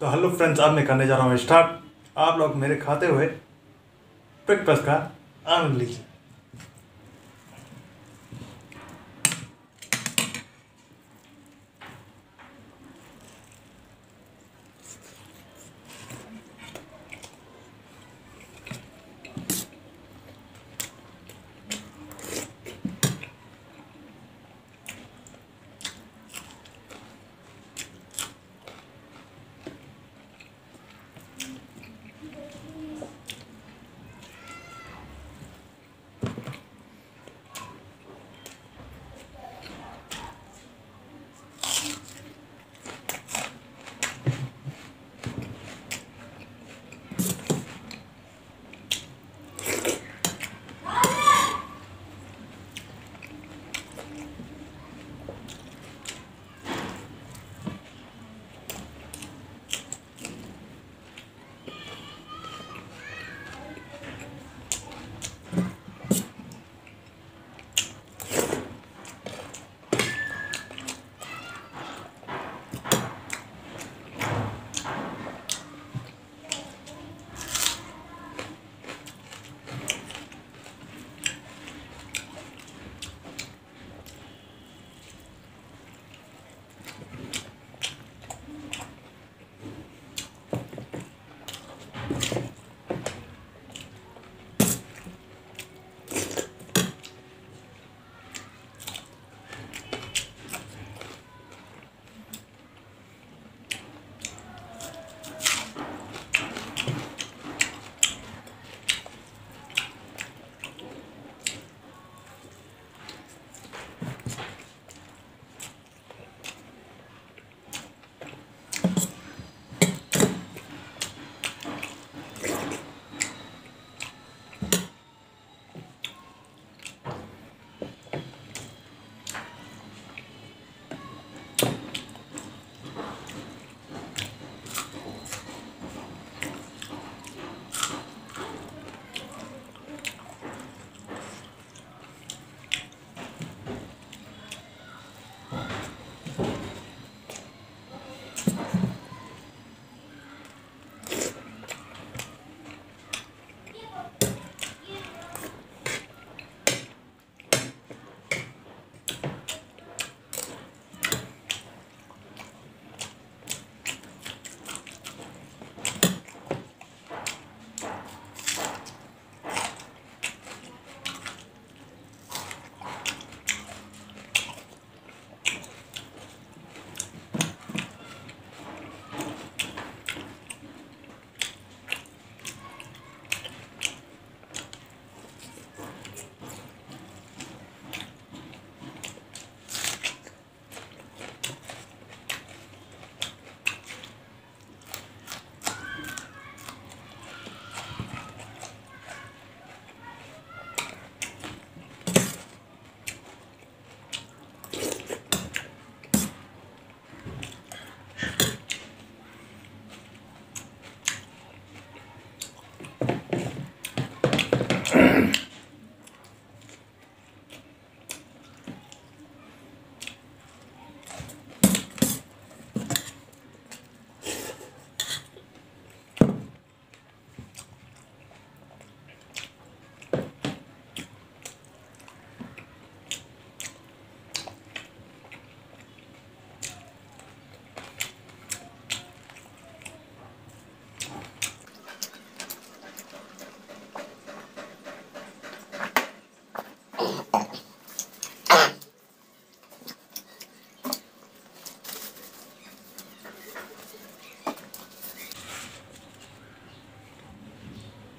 Hello friends अब मैं करने जा रहा हूँ स्टार्ट आप लोग मेरे खाते हुए ब्रेकफास्ट का आनंद लीजिए।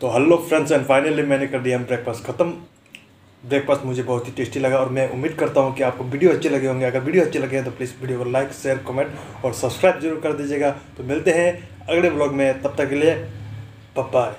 तो हेलो फ्रेंड्स एंड फाइनली मैंने कर दिया ब्रेकफास्ट ख़त्म। ब्रेकफास्ट मुझे बहुत ही टेस्टी लगा और मैं उम्मीद करता हूँ कि आपको वीडियो अच्छे लगे होंगे। अगर वीडियो अच्छे लगे तो प्लीज़ वीडियो को लाइक शेयर कमेंट और सब्सक्राइब ज़रूर कर दीजिएगा। तो मिलते हैं अगले ब्लॉग में। तब तक के लिए बाय